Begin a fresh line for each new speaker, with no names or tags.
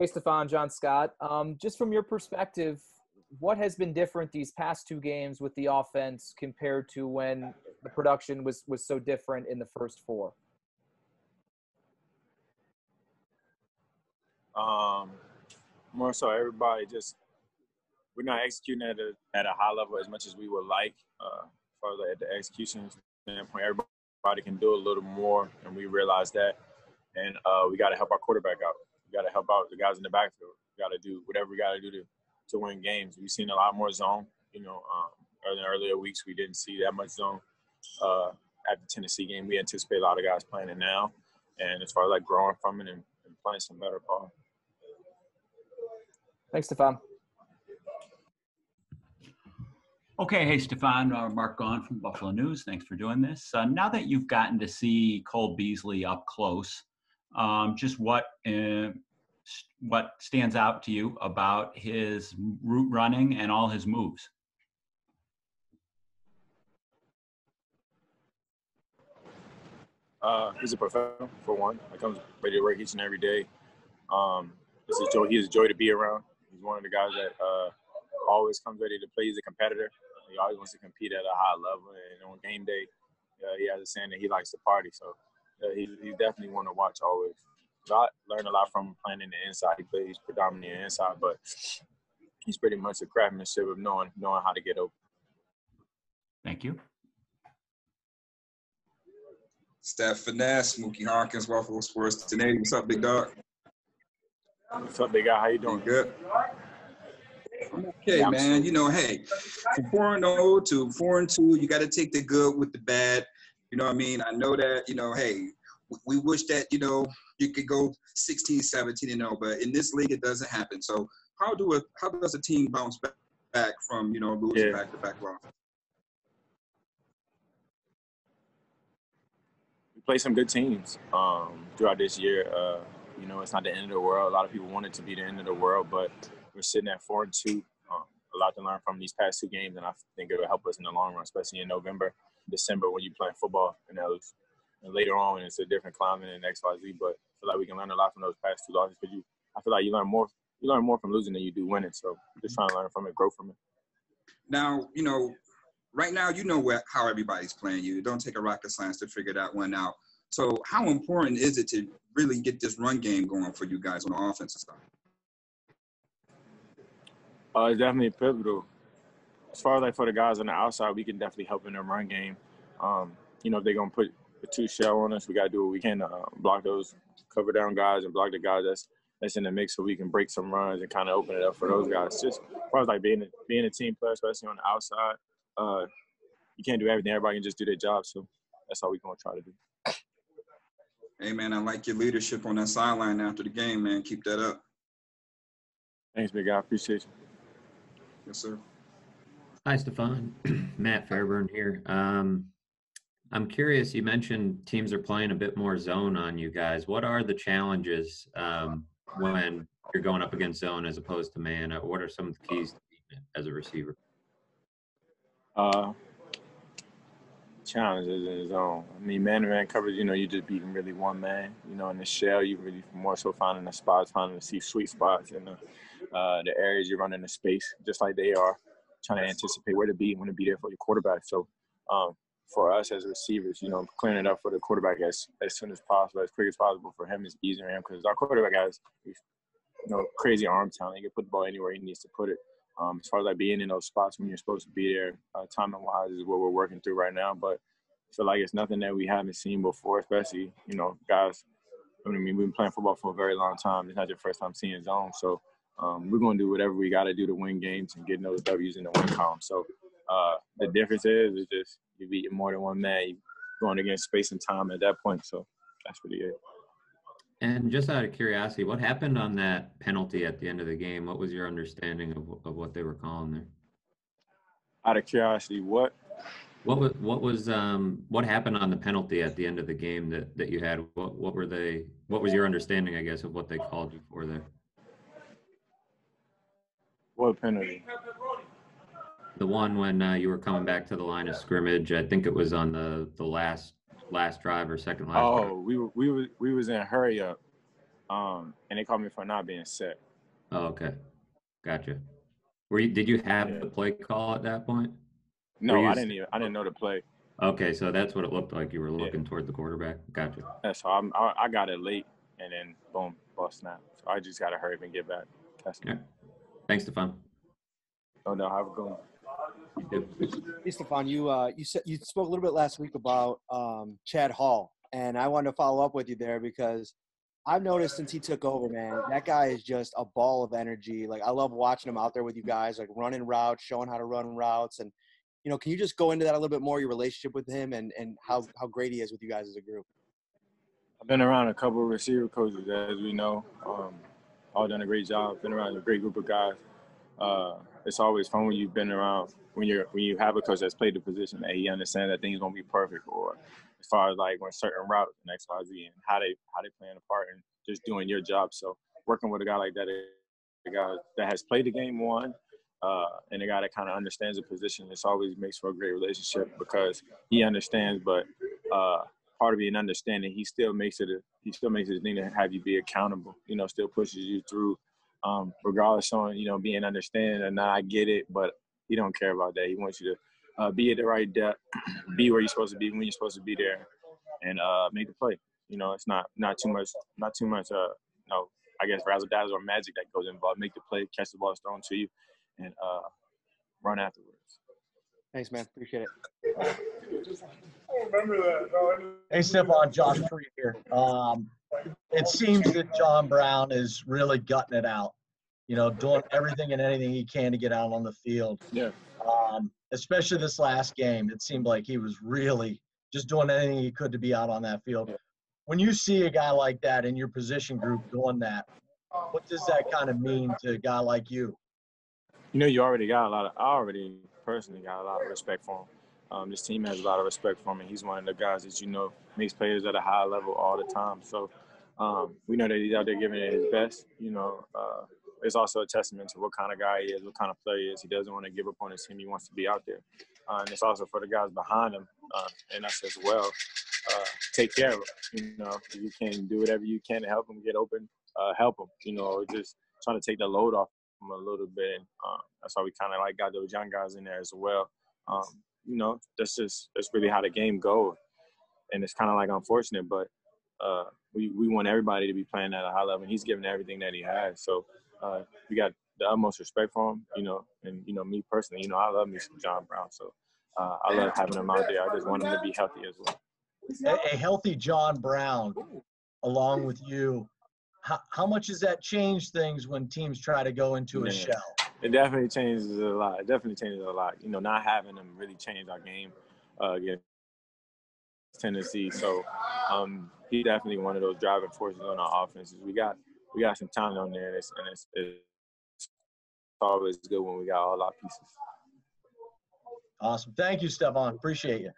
Hey, Stefon, John Scott. Um, just from your perspective, what has been different these past two games with the offense compared to when the production was was so different in the first four?
Um, more so, everybody just we're not executing at a at a high level as much as we would like. Uh, as like, the execution standpoint, everybody can do a little more, and we realize that. And uh, we got to help our quarterback out. We got to help out the guys in the backfield. We got to do whatever we got to do to to win games. We've seen a lot more zone. You know, um, in earlier weeks we didn't see that much zone. Uh, at the Tennessee game, we anticipate a lot of guys playing it now. And as far as like growing from it and, and playing some better ball.
Thanks, Stefon.
Okay, hey Stefon, uh, Mark Gaughan from Buffalo News. Thanks for doing this. Uh, now that you've gotten to see Cole Beasley up close, um, just what uh, what stands out to you about his route running and all his moves?
Uh, he's a professional for one. He comes ready to work each and every day. Um, it's a joy. He's a joy to be around. He's one of the guys that uh, always comes ready to play. He's a competitor. He always wants to compete at a high level. And on game day, uh, he has a saying that he likes to party. So uh, he's, he's definitely one to watch always. I learned a lot from him playing in the inside. He plays predominantly inside, but he's pretty much a craftsmanship of knowing knowing how to get open.
Thank you.
Steph Finesse, Mookie Hawkins, Waffle Sports Today. What's up, big dog?
What's up, big guy? How you doing?
Good. I'm okay, yeah, man. You know, hey, from four and zero oh to four and two, you got to take the good with the bad. You know what I mean? I know that. You know, hey, we wish that you know you could go 16, 17 and 0, but in this league it doesn't happen. So how do a how does a team bounce back, back from you know losing back to back losses?
We play some good teams um, throughout this year. Uh, you know, it's not the end of the world. A lot of people want it to be the end of the world, but we're sitting at four and two. A lot to learn from these past two games, and I think it'll help us in the long run, especially in November, December when you play football. And, and later on, it's a different climate in X, Y, Z. But I feel like we can learn a lot from those past two losses because you, I feel like you learn more, you learn more from losing than you do winning. So just trying to learn from it, grow from it.
Now, you know, right now, you know what, how everybody's playing you. Don't take a rocket science to figure that one out. So how important is it to really get this run game going for you guys on the offensive side?
Uh, it's definitely pivotal. As far as like for the guys on the outside, we can definitely help in the run game. Um, you know, if they're gonna put the two shell on us, we gotta do what we can to uh, block those cover down guys and block the guys that's that's in the mix so we can break some runs and kind of open it up for those guys. Just as far as like being a, being a team player, especially on the outside, uh, you can't do everything. Everybody can just do their job. So that's all we're gonna try to do.
Hey man, I like your leadership on that sideline after the game, man. Keep that up.
Thanks, big guy. Appreciate you.
Yes, sir.
Hi, Stefon. Matt Fairburn here. Um, I'm curious, you mentioned teams are playing a bit more zone on you guys. What are the challenges um, when you're going up against zone as opposed to man? Uh, what are some of the keys as a receiver?
Uh, challenges in his own. I mean, man to man coverage, you know, you're just beating really one man. You know, in the shell, you really more so finding the spots, finding the see sweet spots in the, uh, the areas you're running the space, just like they are, trying to anticipate where to be and when to be there for your quarterback. So, um, for us as receivers, you know, clearing it up for the quarterback as, as soon as possible, as quick as possible for him is easier for him because our quarterback has, you know, crazy arm talent. He can put the ball anywhere he needs to put it. Um, as far as like being in those spots when you're supposed to be there, uh, timing wise is what we're working through right now. But I feel like it's nothing that we haven't seen before, especially you know guys. I mean, we've been playing football for a very long time. It's not your first time seeing zone, so um, we're going to do whatever we got to do to win games and get those W's in the win column. So uh, the difference is, is just you beat more than one man. You're going against space and time at that point. So that's really it.
And just out of curiosity, what happened on that penalty at the end of the game? What was your understanding of, of what they were calling there?
Out of curiosity, what?
What was what was um what happened on the penalty at the end of the game that that you had? What what were they? What was your understanding, I guess, of what they called you for there?
What penalty?
The one when uh, you were coming back to the line of scrimmage. I think it was on the the last last drive or second last.
Oh,
drive.
we were we were we was in a hurry up. um, and they called me for not being set.
Oh, okay, gotcha. Were you? Did you have
Yeah.
the play call at that point?
No, I didn't even. I didn't know the play.
Okay, so that's what it looked like. You were
Yeah.
looking toward the quarterback. Gotcha.
Yeah, so I'm, I, I got it late, and then boom, ball snap. So I just gotta hurry up and get back. That's
Yeah. Thanks, Stefon.
Oh no. Have a good one.
Hey, Stefon, you uh, you said you spoke a little bit last week about um, Chad Hall, and I wanted to follow up with you there because I've noticed since he took over, man, that guy is just a ball of energy. Like I love watching him out there with you guys, like running routes, showing how to run routes, and you know, can you just go into that a little bit more, your relationship with him, and and how how great he is with you guys as a group?
I've been around a couple of receiver coaches, as we know. Um, all done a great job. Been around a great group of guys. Uh, it's always fun when you've been around when you're when you have a coach that's played the position that he understands that things gonna be perfect, or as far as like when certain routes and X, Y, Z, and how they how they playing a part and just doing your job. So working with a guy like that, a guy that has played the game one, uh, and a guy that kind of understands the position, this always makes for a great relationship because he understands, but uh, part of being understanding, he still makes it a, he still makes it a thing to have you be accountable. You know, still pushes you through, um, regardless on you know being understanding and not I get it, but he don't care about that. He wants you to uh, be at the right depth, be where you're supposed to be when you're supposed to be there, and uh, make the play. You know, it's not not too much not too much uh you know I guess razzle dazzle or magic that goes involved. Make the play, catch the ball that's thrown to you, and uh, run afterwards.
Thanks, man. Appreciate it.
Hey, Stefon, Josh Tree here. Um, it seems that John Brown is really gutting it out. You know, doing everything and anything he can to get out on the field.
Yeah.
Um, especially this last game, it seemed like he was really just doing anything he could to be out on that field. When you see a guy like that in your position group doing that, what does that kind of mean to a guy like you?
You know, you already got a lot of. I already personally got a lot of respect for him. Um, this team has a lot of respect for him, and he's one of the guys that you know makes players at a high level all the time. So um, we know that he's out there giving it his best. You know, uh, it's also a testament to what kind of guy he is, what kind of player he is. He doesn't want to give up on his team. He wants to be out there, uh, and it's also for the guys behind him uh, and us as well. Uh, take care of him. You know, you can do whatever you can to help him get open. Uh, help him. You know, just trying to take the load off him a little bit. And uh, that's why we kind of like got those young guys in there as well. Um, you know, that's just that's really how the game goes, and it's kind of like unfortunate, but uh, we we want everybody to be playing at a high level. And he's giving everything that he has, so uh, we got the utmost respect for him. You know, and you know me personally, you know, I love me some John Brown, so uh, I love having him out there. I just want him to be healthy as well.
A, a healthy John Brown, along with you, how, how much does that change things when teams try to go into a shell?
It definitely changes a lot. It definitely changes a lot. You know, not having them really change our game uh, against Tennessee. So um, he's definitely one of those driving forces on our offenses. We got we got some talent on there, and it's, and it's, it's always good when we got all our pieces.
Awesome. Thank you, Stefon. Appreciate you.